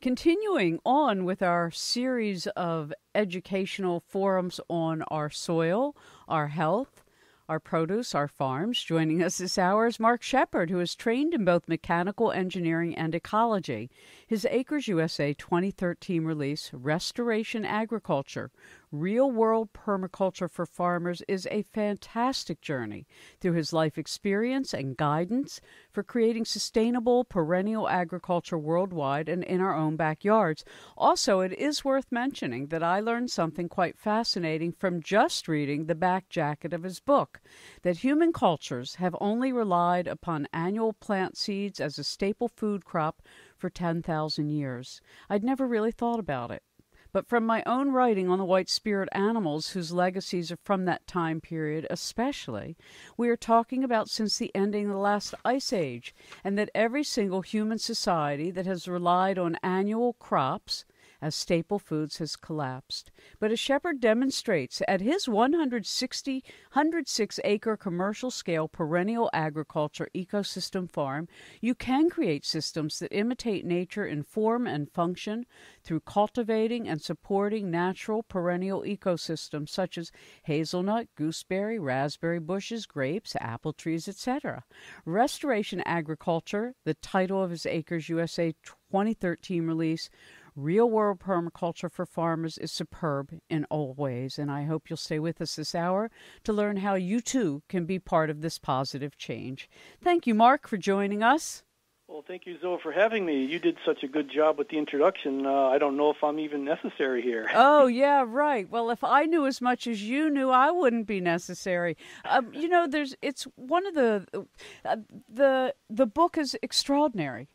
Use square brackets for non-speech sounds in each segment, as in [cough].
Continuing on with our series of educational forums on our soil, our health, our produce, our farms. Joining us this hour is Mark Shepard, who is trained in both mechanical engineering and ecology. His Acres USA 2013 release, Restoration Agriculture Real World Permaculture for Farmers is a fantastic journey through his life experience and guidance for creating sustainable perennial agriculture worldwide and in our own backyards. Also, it is worth mentioning that I learned something quite fascinating from just reading the back jacket of his book that human cultures have only relied upon annual plant seeds as a staple food crop for 10,000 years. I'd never really thought about it but from my own writing on the white spirit animals whose legacies are from that time period especially, we are talking about since the ending of the last ice age, and that every single human society that has relied on annual crops as staple foods has collapsed. But as Shepard demonstrates at his 160, 106 acre commercial scale perennial agriculture ecosystem farm, you can create systems that imitate nature in form and function through cultivating and supporting natural perennial ecosystems such as hazelnut, gooseberry, raspberry bushes, grapes, apple trees, etc. Restoration Agriculture, the title of his Acres USA 2013 release, Real world permaculture for farmers is superb in all ways, and I hope you'll stay with us this hour to learn how you too can be part of this positive change. Thank you, Mark, for joining us. Well, thank you, Zoe, for having me. You did such a good job with the introduction. Uh, I don't know if I'm even necessary here. [laughs] oh, yeah, right. Well, if I knew as much as you knew, I wouldn't be necessary. Um, you know, there's it's one of the uh, the the book is extraordinary.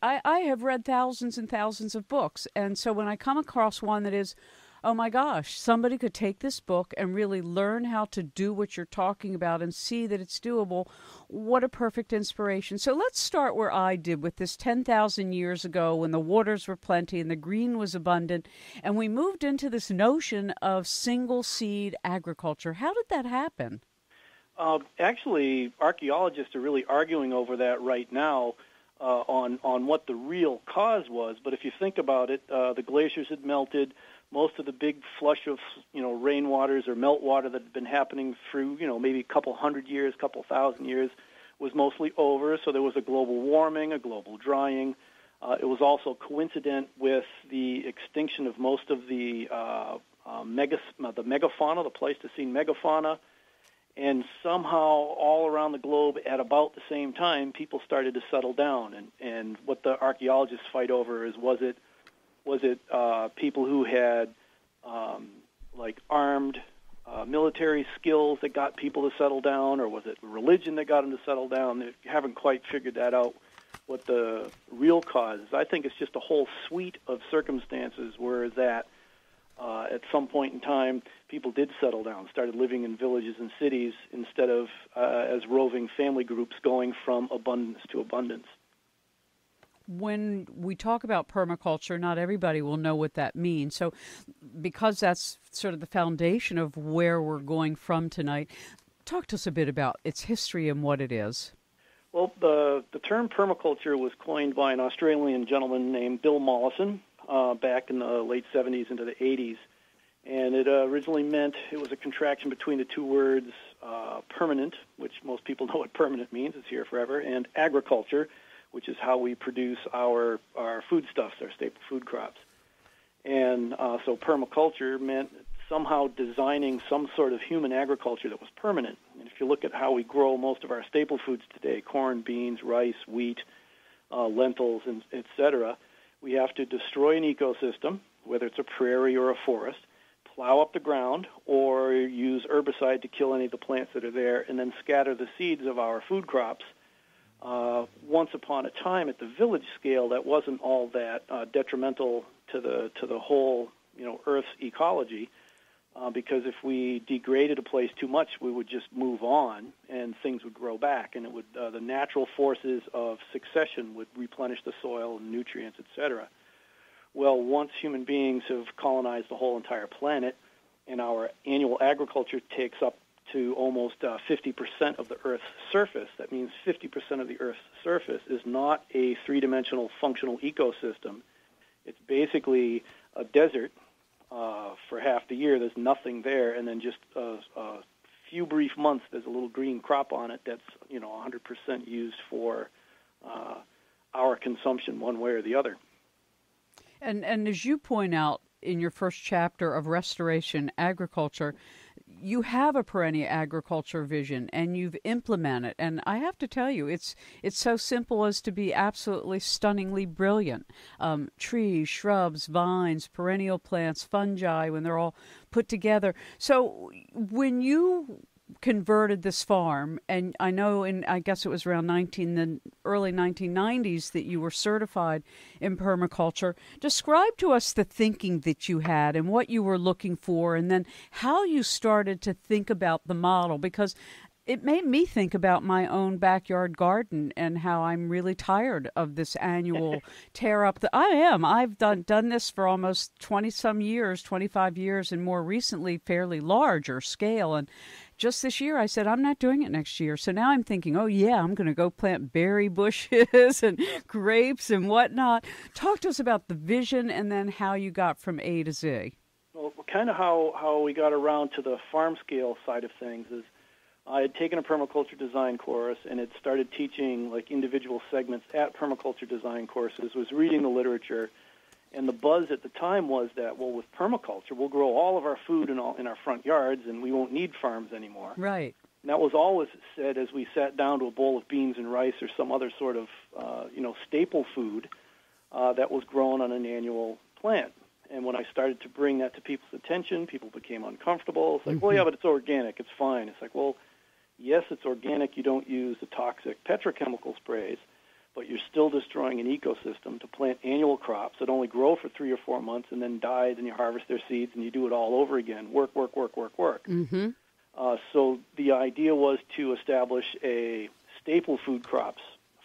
I, I have read thousands and thousands of books. And so when I come across one that is, oh my gosh, somebody could take this book and really learn how to do what you're talking about and see that it's doable, what a perfect inspiration. So let's start where I did with this 10,000 years ago when the waters were plenty and the green was abundant. And we moved into this notion of single seed agriculture. How did that happen? Uh, actually, archaeologists are really arguing over that right now uh, on on what the real cause was. But if you think about it, uh, the glaciers had melted. Most of the big flush of you know rainwaters or meltwater that had been happening through you know maybe a couple hundred years, couple thousand years, was mostly over. So there was a global warming, a global drying. Uh, it was also coincident with the extinction of most of the uh, uh, mega, the megafauna, the Pleistocene megafauna, and somehow all around the globe at about the same time people started to settle down. And and what the archaeologists fight over is was it was it uh, people who had um, like armed uh, military skills that got people to settle down or was it religion that got them to settle down? They haven't quite figured that out what the real cause is. I think it's just a whole suite of circumstances where that uh, at some point in time, people did settle down, started living in villages and cities instead of uh, as roving family groups going from abundance to abundance. When we talk about permaculture, not everybody will know what that means. So, because that's sort of the foundation of where we're going from tonight, talk to us a bit about its history and what it is. Well, the, the term permaculture was coined by an Australian gentleman named Bill Mollison, uh, back in the late 70s into the 80s. And it uh, originally meant it was a contraction between the two words uh, permanent, which most people [laughs] know what permanent means, it's here forever, and agriculture, which is how we produce our, our foodstuffs, our staple food crops. And uh, so permaculture meant somehow designing some sort of human agriculture that was permanent. And if you look at how we grow most of our staple foods today, corn, beans, rice, wheat, uh, lentils, and et cetera, we have to destroy an ecosystem, whether it's a prairie or a forest, plow up the ground, or use herbicide to kill any of the plants that are there, and then scatter the seeds of our food crops. Uh, once upon a time, at the village scale, that wasn't all that uh, detrimental to the to the whole, you know, Earth's ecology uh, because if we degraded a place too much, we would just move on and things would grow back, and it would uh, the natural forces of succession would replenish the soil and nutrients, etc. Well, once human beings have colonized the whole entire planet, and our annual agriculture takes up to almost uh, 50% of the Earth's surface. That means 50% of the Earth's surface is not a three-dimensional functional ecosystem it's basically a desert uh, for half the year. There's nothing there, and then just a, a few brief months there's a little green crop on it that's you know 100% used for uh, our consumption one way or the other. And and as you point out in your first chapter of restoration agriculture, you have a perennial agriculture vision and you've implemented and i have to tell you it's it's so simple as to be absolutely stunningly brilliant. Um, trees shrubs vines perennial plants fungi when they're all put together. So when you converted this farm, and I know in I guess it was around 19 the early 1990s that you were certified in permaculture. Describe to us the thinking that you had and what you were looking for, and then how you started to think about the model because. It made me think about my own backyard garden and how I'm really tired of this annual [laughs] tear up. The, I am. I've done done this for almost 20 some years, 25 years, and more recently, fairly larger scale. And just this year I said I'm not doing it next year. So now I'm thinking, oh yeah, I'm going to go plant berry bushes [laughs] and grapes and whatnot. Talk to us about the vision and then how you got from A to Z. Well, kind of how how we got around to the farm scale side of things is I had taken a permaculture design course and had started teaching like individual segments at permaculture design courses. Was reading the literature and the buzz at the time was that, well, with permaculture, we'll grow all of our food in, all, in our front yards and we won't need farms anymore. Right. And that was always said as we sat down to a bowl of beans and rice or some other sort of, uh, you know, staple food uh, that was grown on an annual plant. And when I started to bring that to people's attention, people became uncomfortable. It's like, mm-hmm. well, yeah, but it's organic. It's fine. It's like, well, yes, it's organic. You don't use the toxic petrochemical sprays but you're still destroying an ecosystem to plant annual crops that only grow for three or four months and then die. Then you harvest their seeds and you do it all over again. Work, work, work, work, work. Mm-hmm. Uh, so the idea was to establish a staple food crops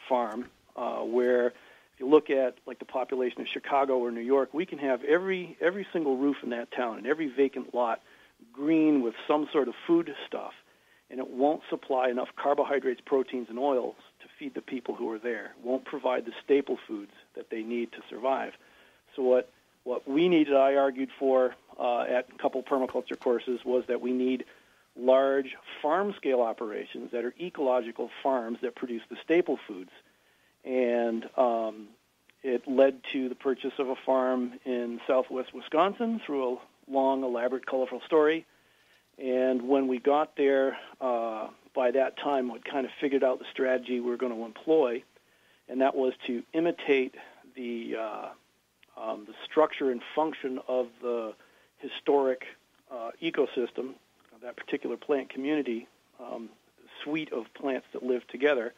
farm uh, where if you look at like the population of Chicago or New York, we can have every every single roof in that town and every vacant lot green with some sort of food stuff, and it won't supply enough carbohydrates, proteins, and oils feed the people who are there, won't provide the staple foods that they need to survive. So what what we needed, I argued for uh, at a couple permaculture courses, was that we need large farm scale operations that are ecological farms that produce the staple foods. And um, it led to the purchase of a farm in southwest Wisconsin through a long, elaborate, colorful story. And when we got there, uh, by that time had kind of figured out the strategy we were going to employ, and that was to imitate the uh, um, the structure and function of the historic uh, ecosystem, that particular plant community, um, suite of plants that live together,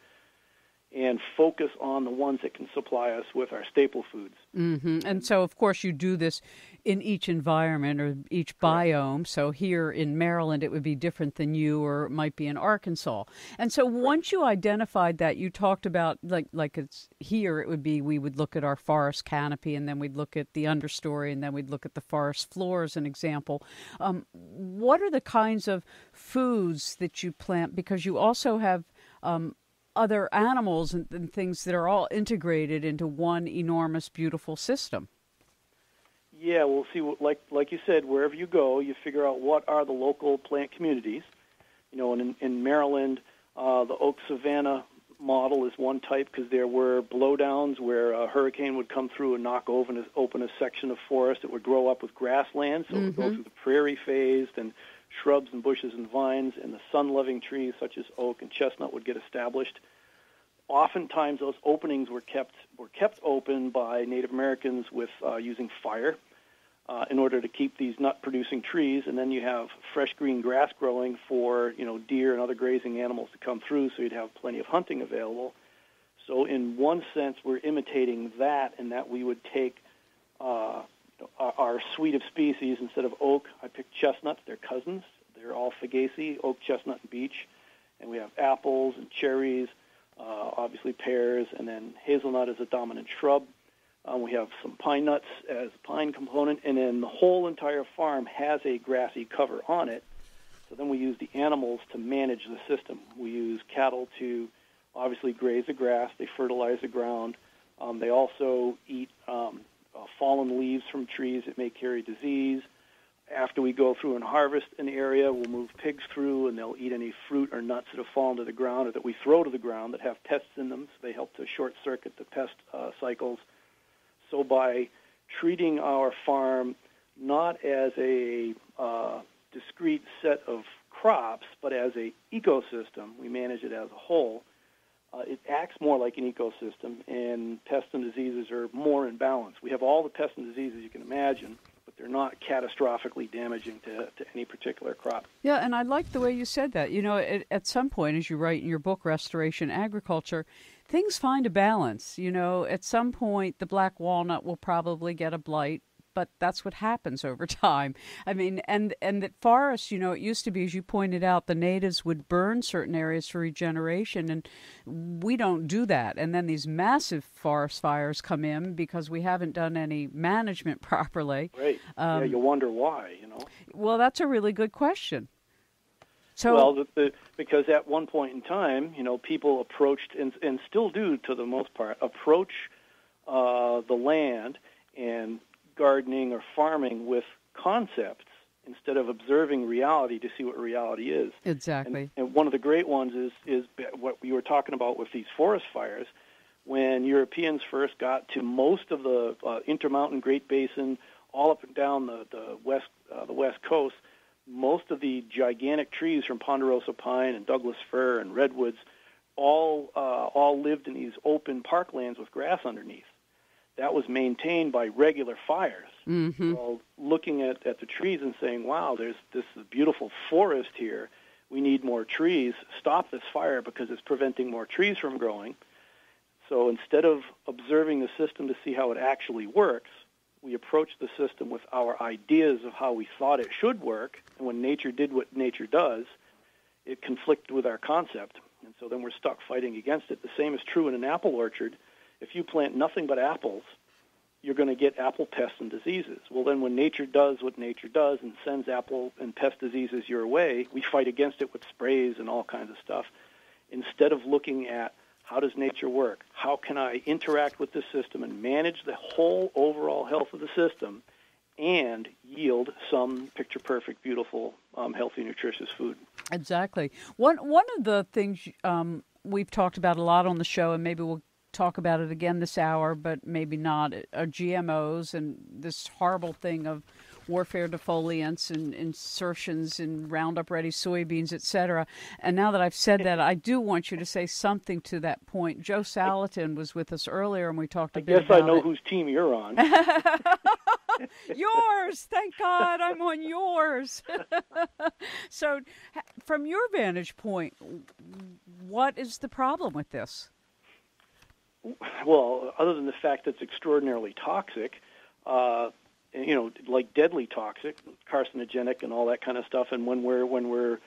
and focus on the ones that can supply us with our staple foods. Mm-hmm. And so, of course, you do this in each environment or each biome. So here in Maryland, it would be different than you, or it might be in Arkansas. And so once you identified that, you talked about like like it's here. It would be we would look at our forest canopy, and then we'd look at the understory, and then we'd look at the forest floor as an example. Um, what are the kinds of foods that you plant? Because you also have um, other animals and, and things that are all integrated into one enormous, beautiful system. Yeah, we'll see. Like like you said, wherever you go, you figure out what are the local plant communities. You know, and in, in Maryland, uh, the oak savanna model is one type because there were blowdowns where a hurricane would come through and knock open a, open a section of forest. It would grow up with grassland, so mm-hmm. it would go mm-hmm. through the prairie phase, then shrubs and bushes and vines, and the sun-loving trees such as oak and chestnut would get established oftentimes those openings were kept were kept open by Native Americans with uh, using fire uh, in order to keep these nut producing trees, and then you have fresh green grass growing for you know deer and other grazing animals to come through, so you'd have plenty of hunting available. So in one sense, we're imitating that, in that we would take uh, our, suite of species instead of oak. I picked chestnuts; they're cousins. They're all Fagaceae, oak, chestnut, and beech, and we have apples and cherries uh, obviously pears, and then hazelnut as a dominant shrub. Um, we have some pine nuts as a pine component, and then the whole entire farm has a grassy cover on it. So then we use the animals to manage the system. We use cattle to obviously graze the grass. They fertilize the ground. Um, they also eat um, uh, fallen leaves from trees that may carry disease. After we go through and harvest an area, we'll move pigs through, and they'll eat any fruit or nuts that have fallen to the ground or that we throw to the ground that have pests in them. So they help to short circuit the pest uh, cycles. So by treating our farm not as a uh, discrete set of crops, but as a ecosystem, we manage it as a whole. Uh, it acts more like an ecosystem, and pests and diseases are more in balance. We have all the pests and diseases you can imagine, they're not catastrophically damaging to, to any particular crop. Yeah, and I like the way you said that. You know, at, at some point, as you write in your book, Restoration Agriculture, things find a balance. You know, at some point, the black walnut will probably get a blight but that's what happens over [laughs] time. I mean, and and that forests, you know, it used to be, as you pointed out, the natives would burn certain areas for regeneration, and we don't do that. And then these massive forest fires come in because we haven't done any management [laughs] properly. Right. Um, yeah, you wonder why. You know. Well, that's a really good question. So, well, the, the, because at one point in time, you know, people approached and, and still do to the most part approach uh, the land and gardening or farming with concepts instead of observing reality to see what reality is. Exactly. And, and, one of the great ones is is what we were talking about with these forest fires. When Europeans first got to most of the uh, Intermountain Great Basin, all up and down the the west uh, the west coast, most of the gigantic trees from ponderosa pine and Douglas fir and redwoods all uh, all lived in these open parklands with grass underneath that was maintained by regular fires. Mm-hmm. So looking at, at the trees and saying, wow, there's this beautiful forest here. We need more trees. Stop this fire because it's preventing more trees from growing. So instead of observing the system to see how it actually works, we approached the system with our ideas of how we thought it should work. And when nature did what nature does, it conflicted with our concept. And so then we're stuck fighting against it. The same is true in an apple orchard if you plant nothing but apples, you're going to get apple pests and diseases. Well, then when nature does what nature does and sends apple and pest diseases your way, we fight against it with sprays and all kinds of stuff. Instead of looking at how does nature work? How can I interact with the system and manage the whole overall health of the system and yield some picture perfect, beautiful, um, healthy, nutritious food? Exactly. One, one of the things um, we've talked about a lot on the show, and maybe we'll talk about it again this hour, but maybe not, uh, are GMOs and this horrible thing of warfare defoliants and insertions in Roundup Ready soybeans, etc. And now that I've said that, I do want you to say something to that point. Joel Salatin was with us earlier, and we talked a I bit about I know it. whose team you're on. [laughs] [laughs] yours, thank God, I'm on yours. [laughs] so, from your vantage point, what is the problem with this? Well, other than the fact that it's extraordinarily toxic, uh, you know, like deadly toxic, carcinogenic, and all that kind of stuff. And when we're when we're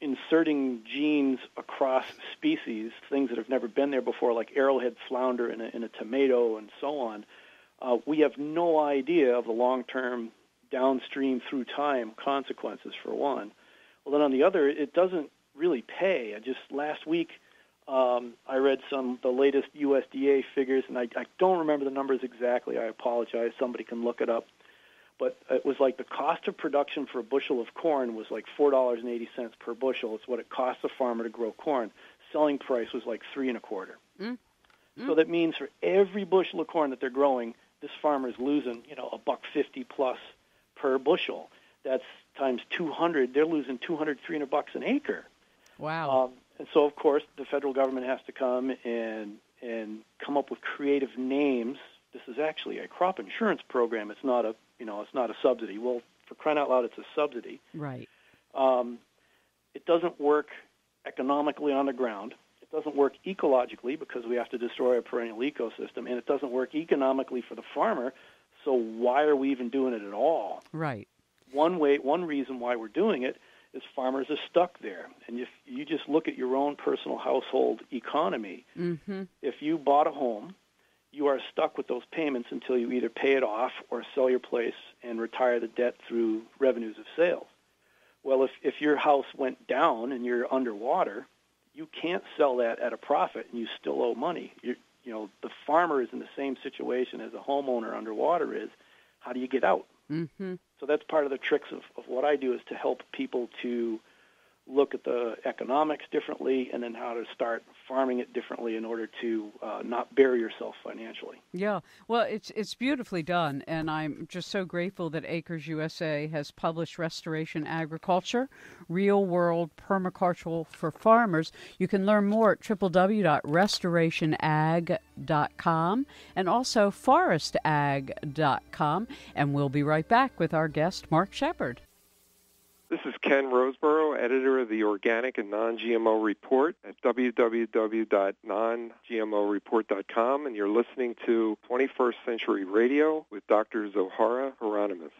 inserting genes across species, things that have never been there before, like arrowhead flounder in a, in a tomato and so on, uh, we have no idea of the long-term downstream through time consequences. For one, well, then on the other, it doesn't really pay. I just last week um, I read some the latest USDA figures, and I, I don't remember the numbers exactly. I apologize. Somebody can look it up. But it was like the cost of production for a bushel of corn was like four dollars and eighty cents per bushel. It's what it costs a farmer to grow corn. Selling price was like three and a quarter. Mm. Mm. So that means for every bushel of corn that they're growing, this farmer is losing, you know, a buck fifty plus per bushel. That's times two hundred. They're losing two hundred, three hundred bucks an acre. Wow. Um, and so, of course, the federal government has to come and and come up with creative names. This is actually a crop insurance program. It's not a you know it's not a subsidy. Well, for crying out loud, it's a subsidy. Right. Um, it doesn't work economically on the ground. It doesn't work ecologically because we have to destroy a perennial ecosystem, and it doesn't work economically for the farmer. So why are we even doing it at all? Right. One way, one reason why we're doing it is farmers are stuck there. And if you just look at your own personal household economy, mm-hmm. if you bought a home, you are stuck with those payments until you either pay it off or sell your place and retire the debt through revenues of sales. Well, if, if your house went down and you're underwater, you can't sell that at a profit and you still owe money. You're, you know the farmer is in the same situation as a homeowner underwater is. How do you get out? Mm-hmm. So that's part of the tricks of, of what I do is to help people to look at the economics differently and then how to start farming it differently in order to uh, not bury yourself financially. Yeah, well, it's it's beautifully done, and I'm just so grateful that Acres USA has published Restoration Agriculture, Real World Permaculture for Farmers. You can learn more at www.restorationag.com and also forestag.com, and we'll be right back with our guest Mark Shepard. This is Ken Roseboro, editor of the Organic and Non-GMO Report at www.nongmoreport.com, and you're listening to 21st Century Radio with Dr. Zohara Hieronimus.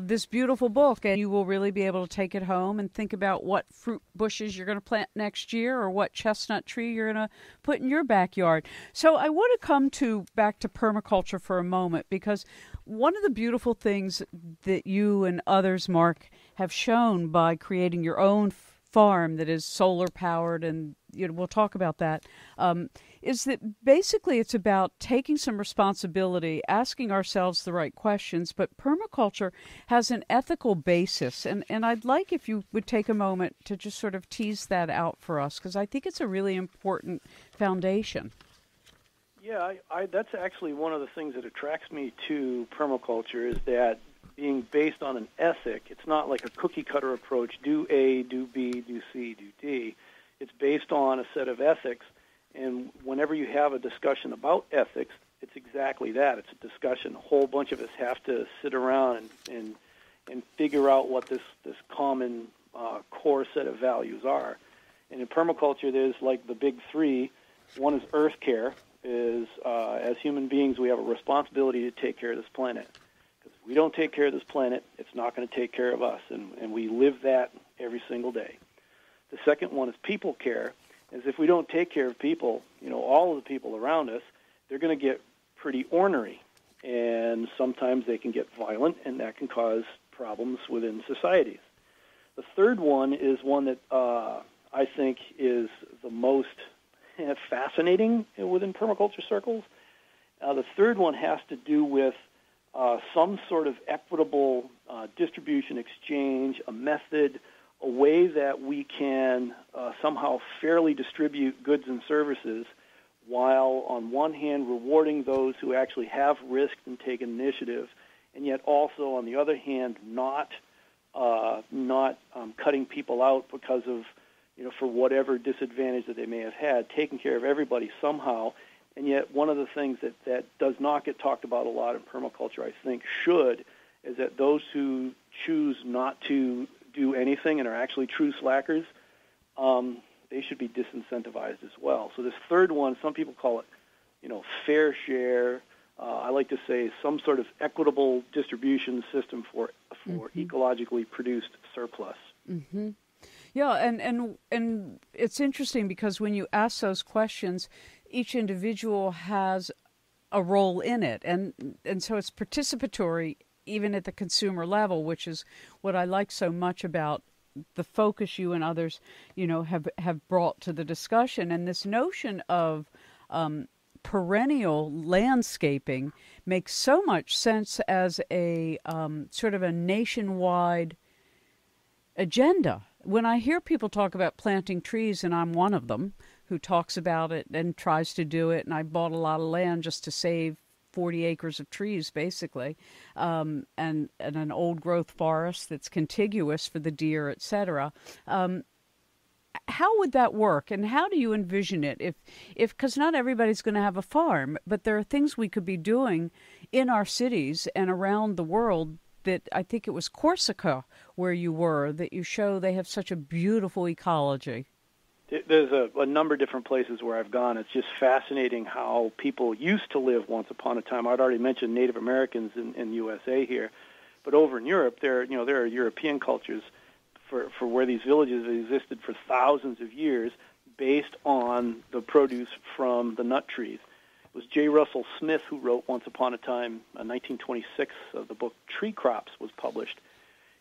This beautiful book, and you will really be able to take it home and think about what fruit bushes you're going to plant next year or what chestnut tree you're going to put in your backyard. So I want to come to back to permaculture for a moment because one of the beautiful things that you and others, Mark, have shown by creating your own farm that is solar powered, and you know, we'll talk about that. Um, is that basically it's about taking some responsibility, asking ourselves the right questions, but permaculture has an ethical basis. And, and I'd like if you would take a moment to just sort of tease that out for us, because I think it's a really important foundation. Yeah, I, I, that's actually one of the things that attracts me to permaculture is that being based on an ethic. It's not like a cookie cutter approach do A, do B, do C, do D. It's based on a set of ethics. And whenever you have a discussion about ethics, it's exactly that. It's a discussion. A whole bunch of us have to sit around and, and, and figure out what this, this common uh, core set of values are. And in permaculture, there's like the big three. One is earth care, is uh, as human beings, we have a responsibility to take care of this planet Because if we don't take care of this planet, it's not going to take care of us, and, and we live that every single day. The second one is people care, is if we don't take care of people, you know, all of the people around us, they're going to get pretty ornery, and sometimes they can get violent, and that can cause problems within societies. The third one is one that uh, I think is the most fascinating within permaculture circles. Uh, the third one has to do with uh, some sort of equitable uh, distribution exchange, a method, a way that we can uh, somehow fairly distribute goods and services while on one hand rewarding those who actually have risked and taken initiative, and yet also on the other hand not uh, not um, cutting people out because of you know for whatever disadvantage that they may have had, taking care of everybody somehow and yet, one of the things that, that does not get talked about a lot in permaculture, I think, should, is that those who choose not to do anything and are actually true slackers, um, they should be disincentivized as well. So this third one, some people call it, you know, fair share. Uh, I like to say some sort of equitable distribution system for for mm-hmm. ecologically produced surplus. Mm-hmm. Yeah, and and and it's interesting because when you ask those questions, each individual has a role in it, and and so it's participatory even at the consumer level, which is what I like so much about the focus you and others, you know, have have brought to the discussion, and this notion of um, perennial landscaping makes so much sense as a um, sort of a nationwide agenda. When I hear people talk about planting trees, and I'm one of them, who talks about it and tries to do it. And I bought a lot of land just to save 40 acres of trees, basically, um, and, and an old growth forest that's contiguous for the deer, etc. Um, how would that work, and how do you envision it? If, if, because not everybody's going to have a farm, but there are things we could be doing in our cities and around the world that I think it was Corsica where you were that you show they have such a beautiful ecology. There's a, a number of different places where I've gone. It's just fascinating how people used to live once upon a time. I'd already mentioned Native Americans in, in USA here, but over in Europe, there you know there are European cultures for for where these villages existed for thousands of years, based on the produce from the nut trees. Was J. Russell Smith who wrote once upon a time, in 1926, uh, the book Tree Crops was published,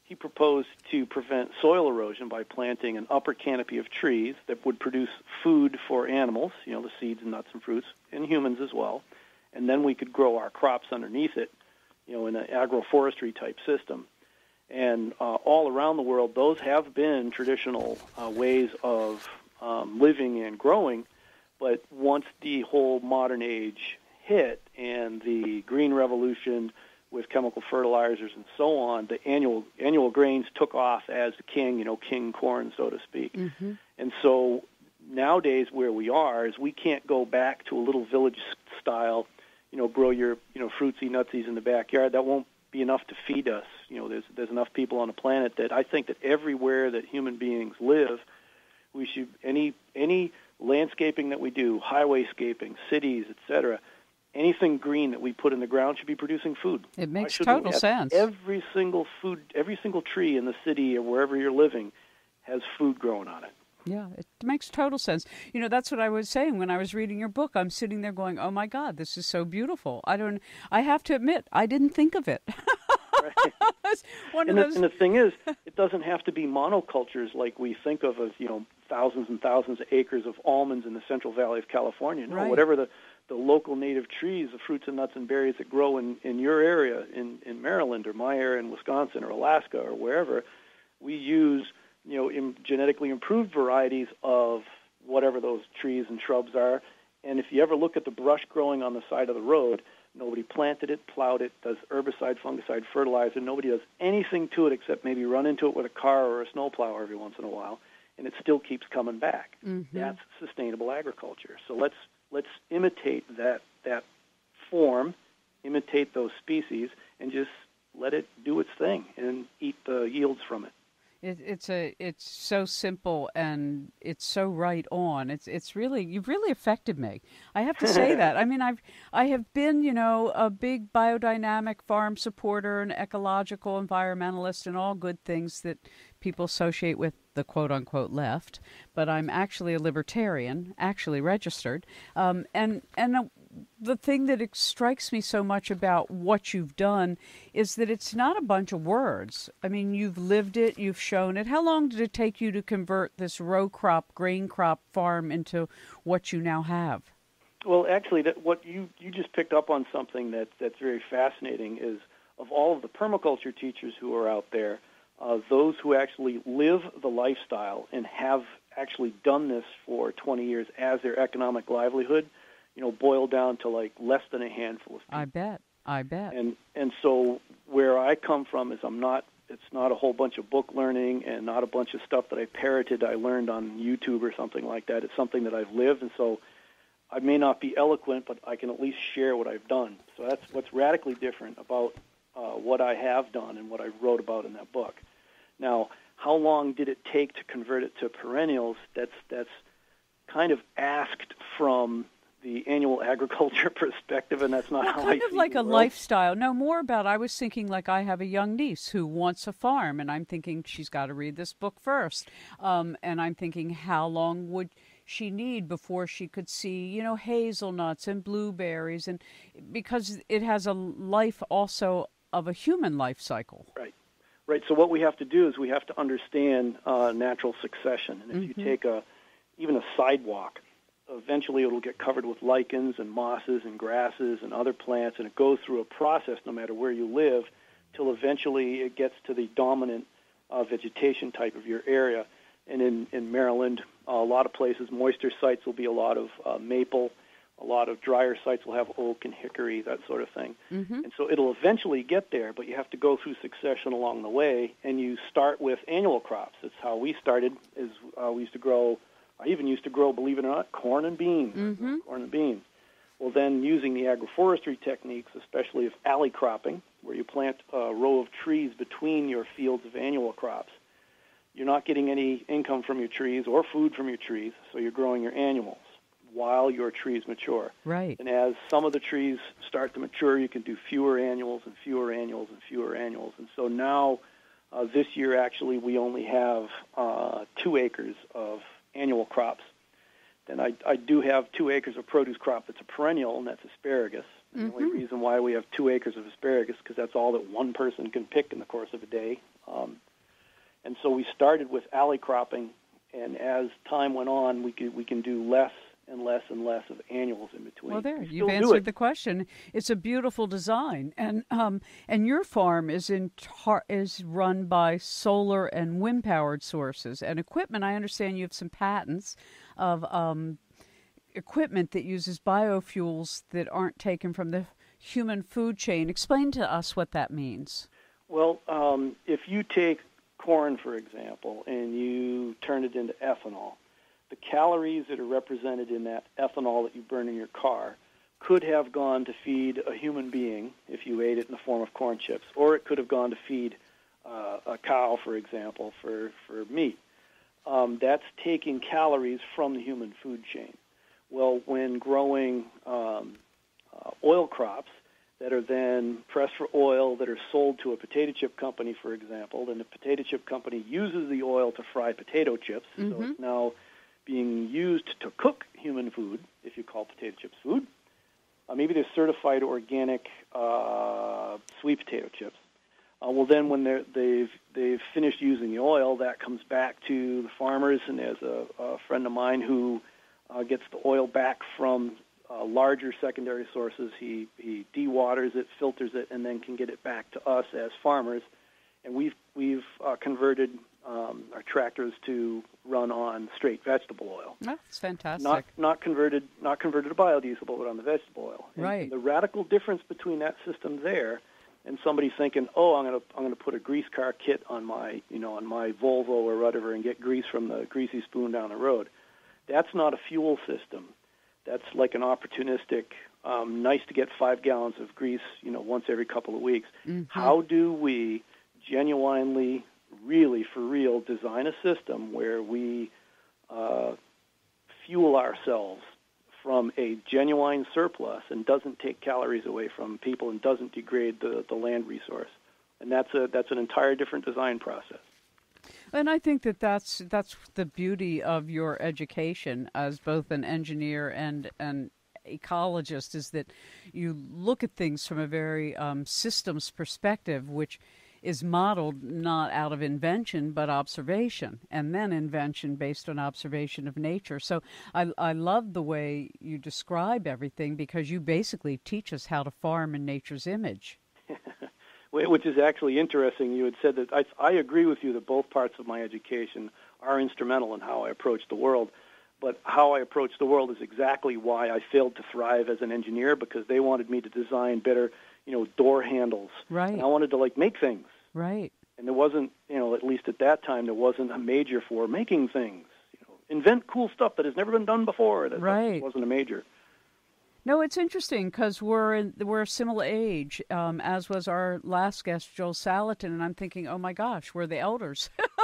he proposed to prevent soil erosion by planting an upper canopy of trees that would produce food for animals, you know, the seeds and nuts and fruits, and humans as well. And then we could grow our crops underneath it, you know, in an agroforestry type system. And uh, all around the world, those have been traditional uh, ways of um, living and growing. But once the whole modern age hit and the green revolution with chemical fertilizers and so on, the annual annual grains took off as the king, you know, king corn, so to speak. Mm-hmm. And so nowadays, where we are is we can't go back to a little village style, you know, grow your you know fruitsy nutsies in the backyard. That won't be enough to feed us. You know, there's there's enough people on the planet that I think that everywhere that human beings live, we should any any landscaping that we do, highwayscaping, cities, etc anything green that we put in the ground should be producing food. It makes total sense. Every single food, every single tree in the city or wherever you're living has food growing on it. Yeah, it makes total sense. You know, that's what I was saying when I was reading your book. I'm sitting there going, "Oh my God, this is so beautiful." I don't. I have to admit, I didn't think of it. [laughs] right. [laughs] and, the, and the thing is, it doesn't have to be monocultures like we think of as you know thousands and thousands of acres of almonds in the Central Valley of California. No, right. whatever the the local native trees, the fruits and nuts and berries that grow in, in your area, in, in Maryland or my area in Wisconsin or Alaska or wherever, we use you know in genetically improved varieties of whatever those trees and shrubs are. And if you ever look at the brush growing on the side of the road, nobody planted it, plowed it, does herbicide, fungicide, fertilizer. Nobody does anything to it except maybe run into it with a car or a snowplow every once in a while, and it still keeps coming back. Mm-hmm. That's sustainable agriculture. So let's let's imitate that that form, imitate those species, and just let it do its thing and eat the yields from it. It. it's a it's so simple and it's so right on. It's it's really you've really affected me. I have to say that. [laughs] I mean I've I have been you know a big biodynamic farm supporter, an ecological environmentalist, and all good things that people associate with the quote unquote left, but I'm actually a libertarian, actually registered. Um, and and the thing that strikes me so much about what you've done is that it's not a bunch of words. I mean, you've lived it, you've shown it. How long did it take you to convert this row crop, grain crop farm into what you now have? Well, actually, that what you you just picked up on something that that's very fascinating is of all of the permaculture teachers who are out there uh, those who actually live the lifestyle and have actually done this for 20 years as their economic livelihood, you know, boil down to like less than a handful of people. I bet. I bet. And and so where I come from is I'm not it's not a whole bunch of book learning and not a bunch of stuff that I parroted I learned on YouTube or something like that. It's something that I've lived and so I may not be eloquent, but I can at least share what I've done. So that's what's radically different about uh, what I have done and what I wrote about in that book. Now, how long did it take to convert it to perennials? That's that's kind of asked from the annual agriculture [laughs] perspective, and that's not well, how kind I of like a world. lifestyle. No more about. I was thinking like I have a young niece who wants a farm, and I'm thinking she's got to read this book first. Um, and I'm thinking, how long would she need before she could see, you know, hazelnuts and blueberries, and because it has a life also of a human life cycle. Right. Right. So what we have to do is we have to understand uh, natural succession. And if mm-hmm. you take a even a sidewalk, eventually it'll get covered with lichens and mosses and grasses and other plants, and it goes through a process no matter where you live, till eventually it gets to the dominant uh, vegetation type of your area. And in in Maryland, uh, a lot of places, moisture sites will be a lot of uh, maple a lot of drier sites will have oak and hickory, that sort of thing. Mm-hmm. And so it'll eventually get there, but you have to go through succession along the way, and you start with annual crops. That's how we started. Is uh, we used to grow. I even used to grow, believe it or not, corn and beans. Mm-hmm. Corn and beans. Well, then using the agroforestry techniques, especially of alley cropping, where you plant a row of trees between your fields of annual crops, you're not getting any income from your trees or food from your trees, so you're growing your annuals while your trees mature. Right. And as some of the trees start to mature, you can do fewer annuals and fewer annuals and fewer annuals. And so now, uh, this year actually, we only have uh, two acres of annual crops. Then I, I do have two acres of produce crop that's a perennial, and that's asparagus. The only reason why we have two acres of asparagus because that's all that one person can pick in the course of a day. Um, and so we started with alley cropping, and as time went on, we can we can do less and less and less of annuals in between. Well, there you've answered the question. It's a beautiful design, and um, and your farm is in tar- is run by solar and wind powered sources and equipment. I understand you have some patents of um, equipment that uses biofuels that aren't taken from the human food chain. Explain to us what that means. Well, um, if you take corn, for example, and you turn it into ethanol, the calories that are represented in that ethanol that you burn in your car could have gone to feed a human being if you ate it in the form of corn chips, or it could have gone to feed uh, a cow, for example, for, for meat. Um, that's taking calories from the human food chain. Well, when growing um, uh, oil crops, that are then pressed for oil that are sold to a potato chip company, for example, then the potato chip company uses the oil to fry potato chips. So Mhm. it's now being used to cook human food, if you call potato chips food. Uh, maybe they're certified organic uh, sweet potato chips. Uh, well, then when they've they've finished using the oil, that comes back to the farmers, and there's a, a friend of mine who uh, gets the oil back from uh, larger secondary sources. He he dewaters it, filters it, and then can get it back to us as farmers. And we've we've uh, converted um, our tractors to run on straight vegetable oil, that's fantastic. not not converted not converted to biodiesel, but on the vegetable oil. And Right. The radical difference between that system there and somebody thinking, oh, I'm gonna I'm gonna put a grease car kit on my you know on my Volvo or whatever and get grease from the greasy spoon down the road. That's not a fuel system. That's like an opportunistic, um, nice to get five gallons of grease, you know, once every couple of weeks. Mhm. How do we genuinely, really for real, design a system where we uh, fuel ourselves from a genuine surplus and doesn't take calories away from people and doesn't degrade the, the land resource? And that's a that's an entire different design process. And I think that that's that's the beauty of your education as both an engineer and an ecologist is that you look at things from a very um, systems perspective, which is modeled not out of invention but observation, and then invention based on observation of nature. So I, I love the way you describe everything because you basically teach us how to farm in nature's image. [laughs] Which is actually interesting. You had said that I, I agree with you that both parts of my education are instrumental in how I approach the world. But how I approach the world is exactly why I failed to thrive as an engineer because they wanted me to design better, you know, door handles. Right. And I wanted to like make things. Right. And there wasn't, you know, at least at that time, there wasn't a major for making things. You know, invent cool stuff that has never been done before. That Right. wasn't a major. No, it's interesting because we're in, we're a similar age, um, as was our last guest, Joel Salatin, and I'm thinking, oh my gosh, we're the elders. [laughs]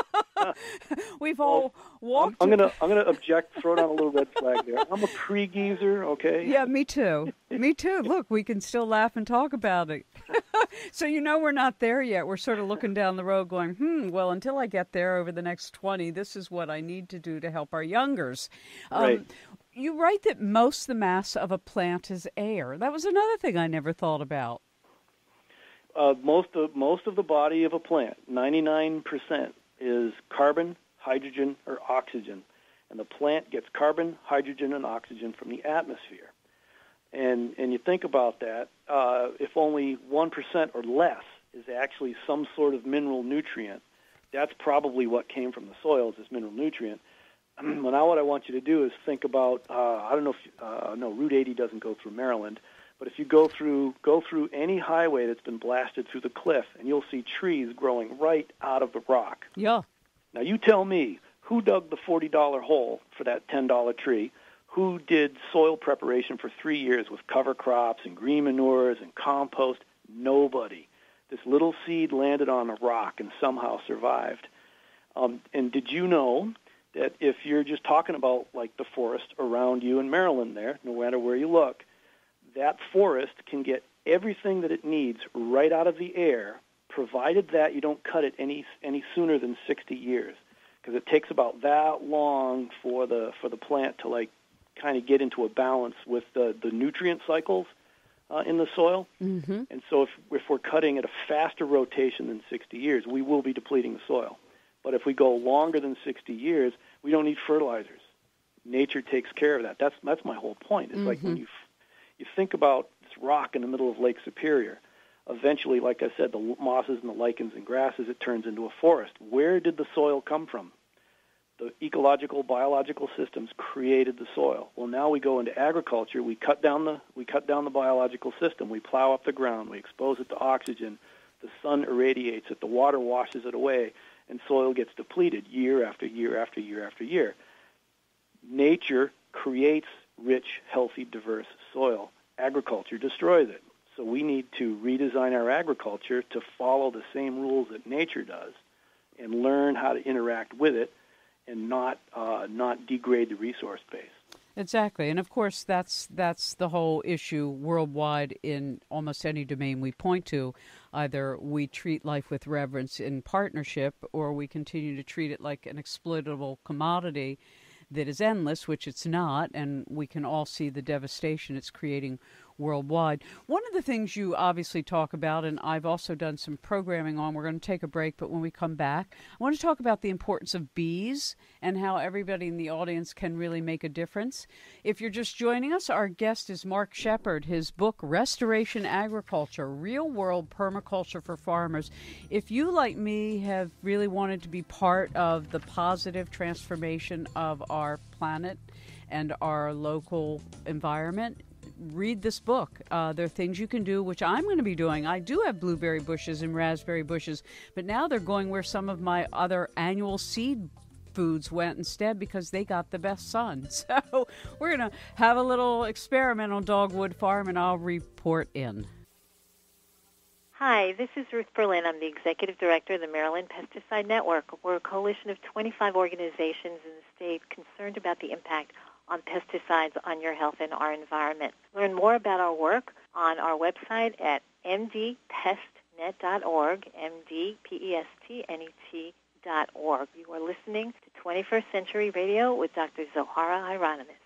[laughs] We've all I'm, walked. I'm gonna [laughs] I'm gonna object. Throw down a little red flag there. I'm a pre-geezer, okay? Yeah, me too. Me too. Look, we can still laugh and talk about it. [laughs] so you know we're not there yet. We're sort of looking down the road, going, "Hmm. Well, until I get there over the next twenty, this is what I need to do to help our youngers." Um, Right. You write that most the mass of a plant is air. That was another thing I never thought about. uh, most of most of the body of a plant, 99%, is carbon, hydrogen, or oxygen, and the plant gets carbon, hydrogen, and oxygen from the atmosphere. And and you think about that, uh, if only one percent or less is actually some sort of mineral nutrient, that's probably what came from the soil is this mineral nutrient. [clears throat] well, now what I want you to do is think about uh, I don't know if uh, no Route 80 doesn't go through Maryland, but if you go through go through any highway that's been blasted through the cliff, and you'll see trees growing right out of the rock. Yeah. Now you tell me who dug the forty dollar hole for that ten dollar tree? Who did soil preparation for three years with cover crops and green manures and compost? Nobody. This little seed landed on a rock and somehow survived. Um, and did you know that if you're just talking about like the forest around you in Maryland, there, no matter where you look, that forest can get everything that it needs right out of the air, provided that you don't cut it any any sooner than 60 years, because it takes about that long for the for the plant to like kind of get into a balance with the the nutrient cycles uh, in the soil. Mm-hmm. And so if, if we're cutting at a faster rotation than 60 years, we will be depleting the soil. But if we go longer than 60 years, we don't need fertilizers. Nature takes care of that. That's that's my whole point. It's like when you f- you think about this rock in the middle of Lake Superior. Eventually, like I said, the mosses and the lichens and grasses, it turns into a forest. Where did the soil come from? The ecological, biological systems created the soil. Well, now we go into agriculture. We cut down the we cut down the biological system. We plow up the ground. We expose it to oxygen. The sun irradiates it. The water washes it away, and soil gets depleted year after year after year after year nature creates rich, healthy, diverse soil. Agriculture destroys it. So we need to redesign our agriculture to follow the same rules that nature does and learn how to interact with it and not uh, not degrade the resource base. Exactly, and of course that's that's the whole issue worldwide in almost any domain we point to. Either we treat life with reverence in partnership, or we continue to treat it like an exploitable commodity that is endless, which it's not, and we can all see the devastation it's creating worldwide. One of the things you obviously talk about, and I've also done some programming on, we're going to take a break, but when we come back, I want to talk about the importance of bees and how everybody in the audience can really make a difference. If you're just joining us, our guest is Mark Shepard. His book, Restoration Agriculture Real World Permaculture for Farmers. If you, like me, have really wanted to be part of the positive transformation of our planet, and our local environment, read this book. Uh, there are things you can do, which I'm going to be doing. I do have blueberry bushes and raspberry bushes, but now they're going where some of my other annual seed foods went instead because they got the best sun. [laughs] So we're going to have a little experiment on Dogwood Farm, and I'll report in. Hi, this is Ruth Berlin. I'm the Executive Director of the Maryland Pesticide Network. We're a coalition of 25 organizations in the state concerned about the impact on pesticides on your health and our environment. Learn more about our work on our website at mdpestnet.org, mdpestnet.org. You are listening to 21st Century Radio with Dr. Zohara Hieronimus.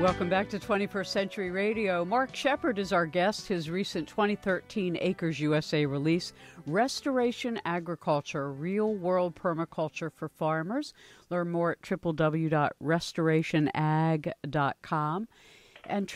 Welcome back to 21st Century Radio. Mark Shepard is our guest. His recent 2013 Acres USA release, Restoration Agriculture Real World Permaculture for Farmers. Learn more at www.restorationag.com and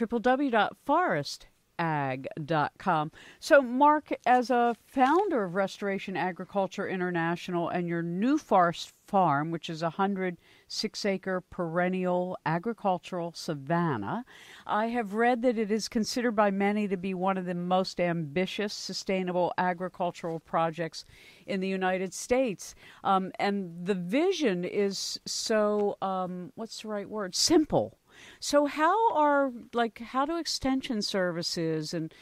www.forestag.com. So, Mark, as a founder of Restoration Agriculture International and your new forest farm, which is a 106 acre perennial agricultural savanna, I have read that it is considered by many to be one of the most ambitious sustainable agricultural projects in the United States. Um, and the vision is so, um, what's the right word? Simple. So, how are, like, how do extension services and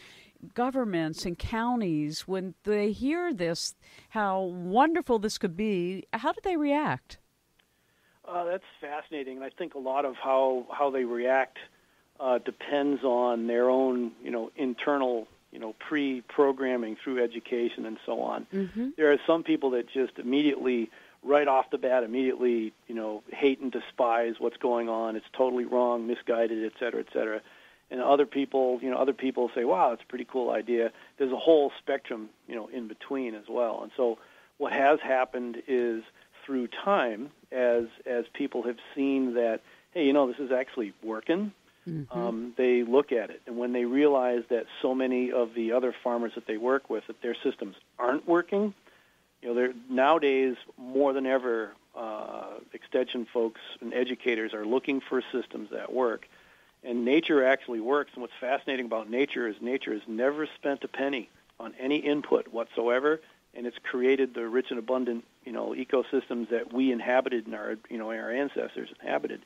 governments and counties, when they hear this, how wonderful this could be, how do they react? Uh, that's fascinating, and I think a lot of how how they react uh, depends on their own, you know, internal, you know, pre-programming through education and so on. Mm-hmm. There are some people that just immediately, right off the bat, immediately, you know, hate and despise what's going on. It's totally wrong, misguided, et cetera, et cetera and other people, you know, other people say, "Wow, it's a pretty cool idea." There's a whole spectrum, you know, in between as well. And so, what has happened is through time, as as people have seen that, hey, you know, this is actually working. Mm-hmm. Um, they look at it, and when they realize that so many of the other farmers that they work with, that their systems aren't working, you know, nowadays more than ever, uh, extension folks and educators are looking for systems that work and nature actually works. And what's fascinating about nature is nature has never spent a penny on any input whatsoever, and it's created the rich and abundant, you know, ecosystems that we inhabited and our, you know, our ancestors inhabited.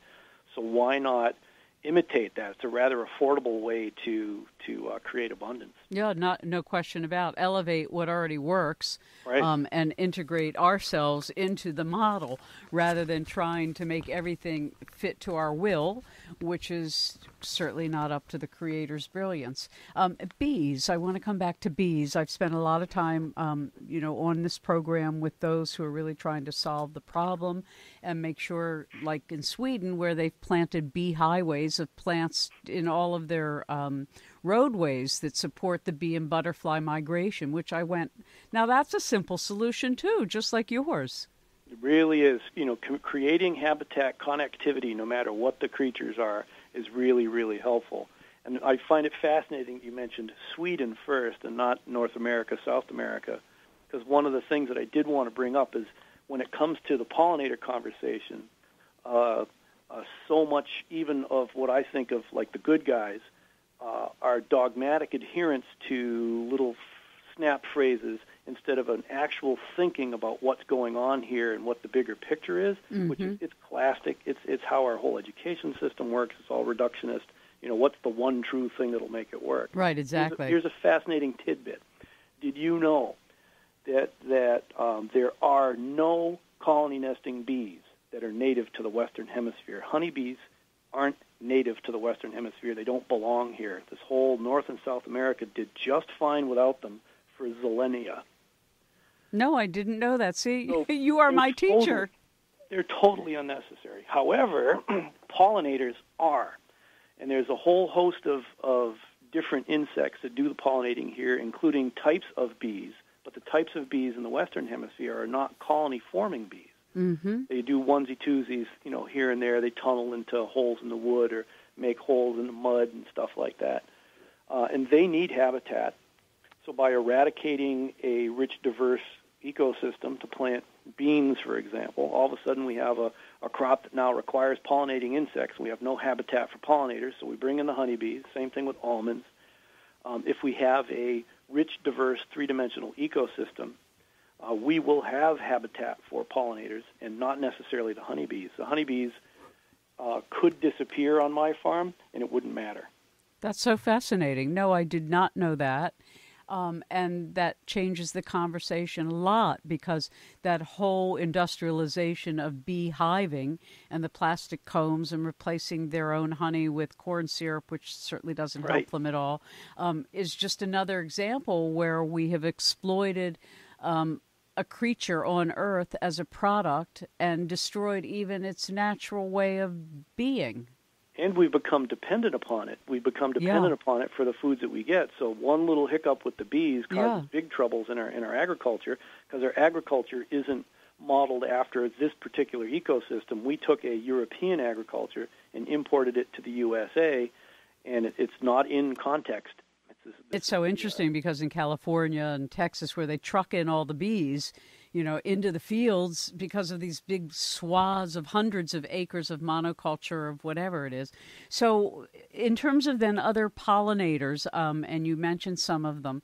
So why not imitate that? It's a rather affordable way to to uh, create abundance. Yeah, not no question about elevate what already works, right. um, and integrate ourselves into the model rather than trying to make everything fit to our will, which is certainly not up to the creator's brilliance. Um, bees, I want to come back to bees. I've spent a lot of time, um, you know, on this program with those who are really trying to solve the problem and make sure, like in Sweden, where they've planted bee highways of plants in all of their um, roadways that support the bee and butterfly migration, which I went, now that's a simple solution too, just like yours. It really is. You know, creating habitat connectivity, no matter what the creatures are, is really, really helpful. And I find it fascinating you mentioned Sweden first and not North America, South America, because one of the things that I did want to bring up is when it comes to the pollinator conversation, uh, uh, so much even of what I think of like the good guys uh, are dogmatic adherence to little snap phrases instead of an actual thinking about what's going on here and what the bigger picture is, mm-hmm. which is it's classic. It's it's how our whole education system works. It's all reductionist. You know, what's the one true thing that'll make it work? Right, exactly. Here's a, here's a fascinating tidbit. Did you know that that um, there are no colony nesting bees that are native to the Western Hemisphere? Honeybees aren't native to the Western Hemisphere. They don't belong here. This whole North and South America did just fine without them for Zillenia. No, I didn't know that. See, so [laughs] you are my teacher. Totally, they're totally unnecessary. However, [clears throat] pollinators are. And there's a whole host of, of different insects that do the pollinating here, including types of bees. But the types of bees in the Western Hemisphere are not colony forming bees. Mm-hmm. They do onesie twosies, you know, here and there. They tunnel into holes in the wood or make holes in the mud and stuff like that. Uh, and they need habitat. So by eradicating a rich, diverse ecosystem to plant beans, for example, all of a sudden we have a, a crop that now requires pollinating insects. We have no habitat for pollinators, so we bring in the honeybees. Same thing with almonds. Um, if we have a rich, diverse, three-dimensional ecosystem, uh, we will have habitat for pollinators and not necessarily the honeybees. The honeybees uh, could disappear on my farm, and it wouldn't matter. That's so fascinating. No, I did not know that. Um, and that changes the conversation a lot because that whole industrialization of beehiving and the plastic combs and replacing their own honey with corn syrup, which certainly doesn't right. help them at all, um, is just another example where we have exploited um, a creature on Earth as a product and destroyed even its natural way of being and we've become dependent upon it. We've become dependent yeah. upon it for the foods that we get. So one little hiccup with the bees causes yeah. big troubles in our in our agriculture because our agriculture isn't modeled after this particular ecosystem. We took a European agriculture and imported it to the USA, and it, it's not in context. It's, this, this, it's so interesting uh, because in California and Texas, where they truck in all the bees, you know, into the fields because of these big swaths of hundreds of acres of monoculture of whatever it is. So, in terms of then other pollinators, um, and you mentioned some of them,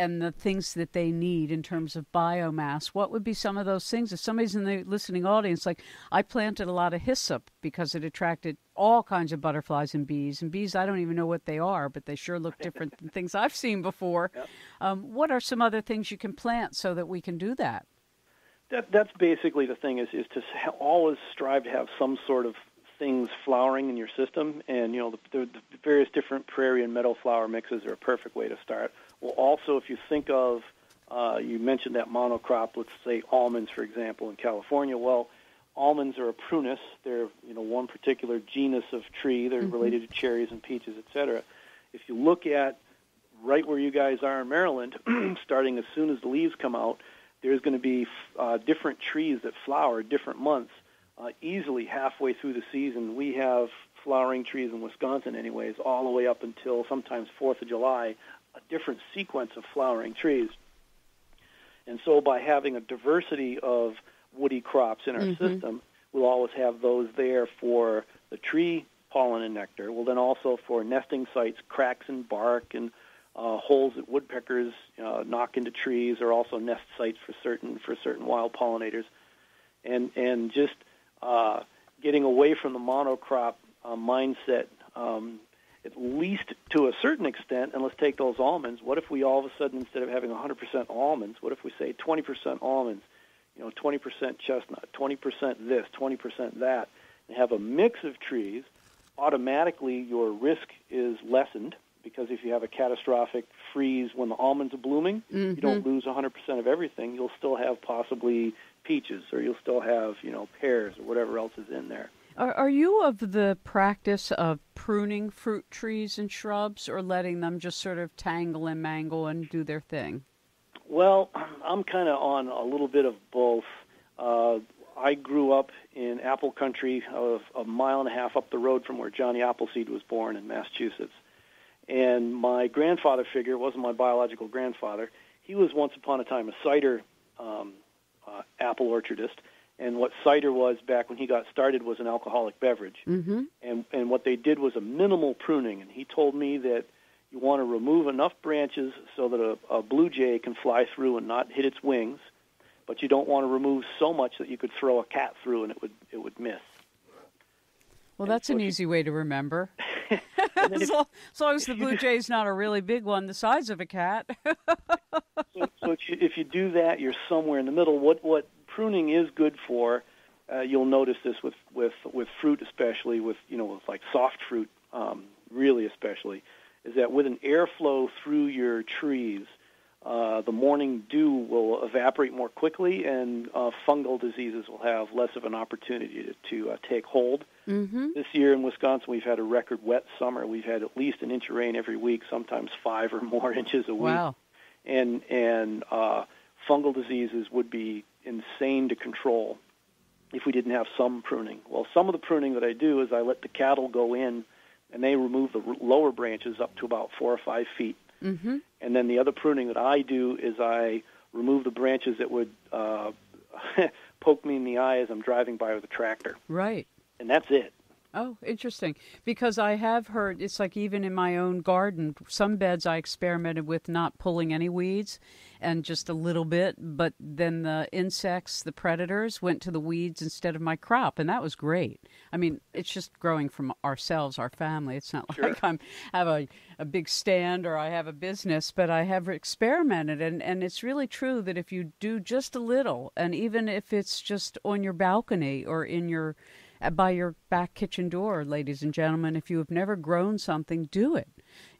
and the things that they need in terms of biomass, what would be some of those things? If somebody's in the listening audience, like I planted a lot of hyssop because it attracted all kinds of butterflies and bees. And bees, I don't even know what they are, but they sure look different than things I've seen before. Yep. Um, what are some other things you can plant so that we can do that? That, that's basically the thing is, is to always strive to have some sort of things flowering in your system. And, you know, the, the, the various different prairie and meadow flower mixes are a perfect way to start. Well, also, if you think of, uh, you mentioned that monocrop, let's say almonds, for example, in California. Well, almonds are a prunus. They're, you know, one particular genus of tree. They're mm-hmm. related to cherries and peaches, et cetera. If you look at right where you guys are in Maryland, [clears throat] starting as soon as the leaves come out, there's going to be uh, different trees that flower different months. Uh, easily halfway through the season, we have flowering trees in Wisconsin, anyways, all the way up until sometimes 4th of July, a different sequence of flowering trees. And so, by having a diversity of woody crops in our mm-hmm. system, we'll always have those there for the tree pollen and nectar. Well, then also for nesting sites, cracks in bark and uh, holes that woodpeckers uh, knock into trees are also nest sites for certain for certain wild pollinators, and and just uh, getting away from the monocrop uh, mindset, um, at least to a certain extent. And let's take those almonds. What if we all of a sudden, instead of having 100% almonds, what if we say 20% almonds, you know, 20% chestnut, 20% this, 20% that, and have a mix of trees? Automatically, your risk is lessened because if you have a catastrophic freeze when the almonds are blooming, mm-hmm. you don't lose 100% of everything. You'll still have possibly peaches, or you'll still have you know pears or whatever else is in there. Are, are you of the practice of pruning fruit trees and shrubs or letting them just sort of tangle and mangle and do their thing? Well, I'm kind of on a little bit of both. Uh, I grew up in apple country, of a mile and a half up the road from where Johnny Appleseed was born in Massachusetts. And my grandfather figure wasn't my biological grandfather. He was once upon a time a cider um, uh, apple orchardist, and what cider was back when he got started was an alcoholic beverage. Mm-hmm. And and what they did was a minimal pruning. And he told me that you want to remove enough branches so that a, a blue jay can fly through and not hit its wings, but you don't want to remove so much that you could throw a cat through and it would it would miss. Well, that's so an you- easy way to remember. [laughs] [laughs] As, if- long, as long as the blue jay's not a really big one, the size of a cat. [laughs] so, so if you if you do that, you're somewhere in the middle. What what pruning is good for, uh, you'll notice this with with with fruit, especially with you know with like soft fruit, um, really especially, is that with an airflow through your trees, uh, the morning dew will evaporate more quickly, and uh, fungal diseases will have less of an opportunity to, to uh, take hold. mm-hmm. This year in Wisconsin, we've had a record wet summer. We've had at least an inch of rain every week, sometimes five or more [laughs] inches a week Wow. and and uh, fungal diseases would be insane to control if we didn't have some pruning. Well, some of the pruning that I do is I let the cattle go in, and they remove the lower branches up to about four or five feet, Mm-hmm. and then the other pruning that I do is I remove the branches that would uh, [laughs] poke me in the eye as I'm driving by with a tractor, Right. and that's it. Oh, interesting. Because I have heard it's like even in my own garden, some beds I experimented with not pulling any weeds and just a little bit, but then the insects, the predators, went to the weeds instead of my crop, and that was great. I mean, it's just growing from ourselves, our family. It's not Sure. like I'm have a, a big stand or I have a business, but I have experimented, and and it's really true that if you do just a little, and even if it's just on your balcony or in your uh, by your back kitchen door, ladies and gentlemen. If you have never grown something, do it.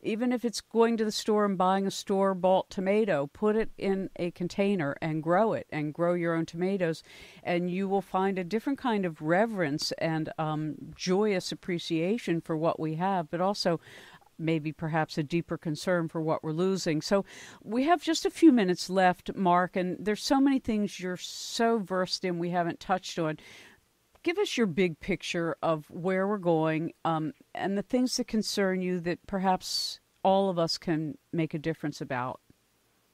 Even if it's going to the store and buying a store bought tomato, put it in a container and grow it and grow your own tomatoes, and you will find a different kind of reverence and um, joyous appreciation for what we have, but also maybe perhaps a deeper concern for what we're losing. So we have just a few minutes left, Mark, and there's so many things you're so versed in we haven't touched on give us your big picture of where we're going um, and the things that concern you that perhaps all of us can make a difference about.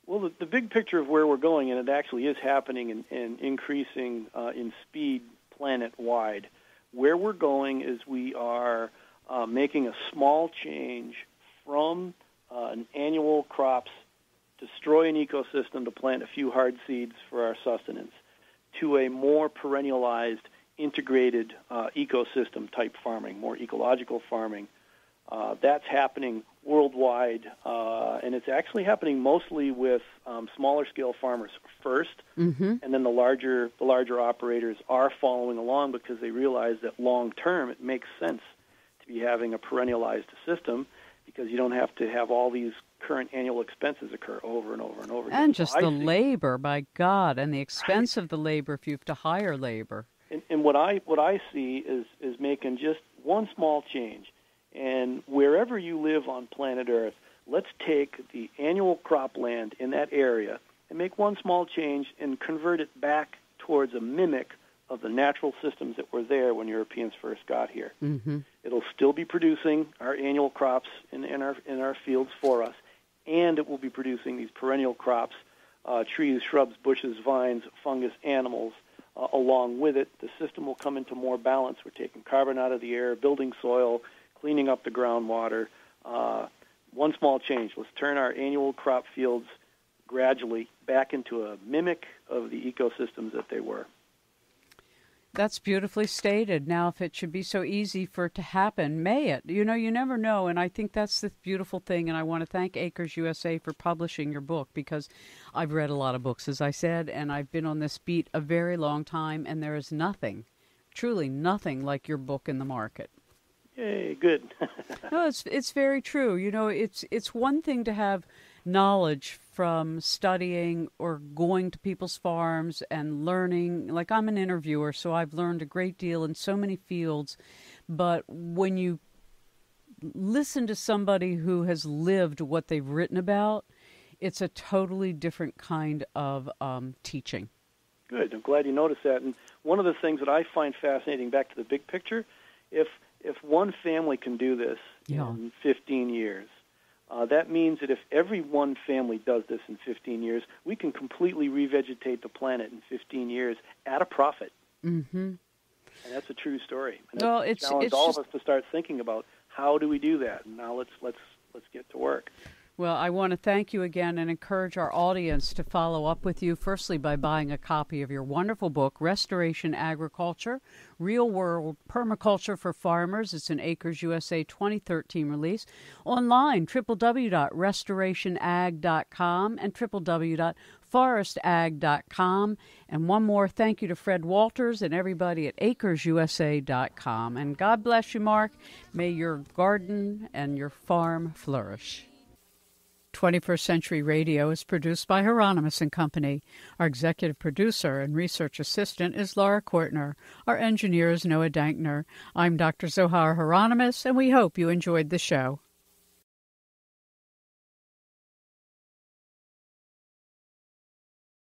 Well, the, the big picture of where we're going, and it actually is happening and, and increasing uh, in speed planet wide. Where we're going is we are uh, making a small change from uh, an annual crops destroy an ecosystem to plant a few hard seeds for our sustenance to a more perennialized, integrated uh, ecosystem type farming, more ecological farming. Uh, that's happening worldwide, uh, and it's actually happening mostly with um, smaller scale farmers first, Mm-hmm. and then the larger the larger operators are following along because they realize that long term it makes sense to be having a perennialized system because you don't have to have all these current annual expenses occur over and over and over again. And just I the labor, by God, and the expense of the labor if you have to hire labor. And, and what I what I see is is making just one small change, and wherever you live on planet Earth, let's take the annual cropland in that area and make one small change and convert it back towards a mimic of the natural systems that were there when Europeans first got here. Mm-hmm. It'll still be producing our annual crops in, in our in our fields for us, and it will be producing these perennial crops, uh, trees, shrubs, bushes, vines, fungus, animals. Uh, along with it, the system will come into more balance. We're taking carbon out of the air, building soil, cleaning up the groundwater. Uh, one small change: let's turn our annual crop fields gradually back into a mimic of the ecosystems that they were. That's beautifully stated. Now, if it should be so easy for it to happen, may it? You know, you never know. And I think that's the beautiful thing. And I want to thank Acres USA for publishing your book because I've read a lot of books, as I said, and I've been on this beat a very long time. And there is nothing, truly nothing like your book in the market. Yay, good. [laughs] No, it's it's very true. You know, it's it's one thing to have knowledge from studying or going to people's farms and learning. Like I'm an interviewer, so I've learned a great deal in so many fields. But when you listen to somebody who has lived what they've written about, it's a totally different kind of um, teaching. Good. I'm glad you noticed that. And one of the things that I find fascinating, back to the big picture, if if one family can do this yeah. in 15 years, uh, that means that if every one family does this in 15 years, we can completely revegetate the planet in 15 years at a profit. Mm-hmm. And that's a true story. And well, it's, it's all just... of us to start thinking about how do we do that. And now let's let's let's get to work. Well, I want to thank you again and encourage our audience to follow up with you, firstly, by buying a copy of your wonderful book, Restoration Agriculture Real World Permaculture for Farmers. It's an Acres USA 2013 release. Online, www.restorationag.com and www.forestag.com. And one more thank you to Fred Walters and everybody at acresusa.com. And God bless you, Mark. May your garden and your farm flourish. 21st Century Radio is produced by Hieronimus and Company. Our executive producer and research assistant is Laura Kortner. Our engineer is Noah Dankner. I'm Dr. Zohar Hieronimus, and we hope you enjoyed the show.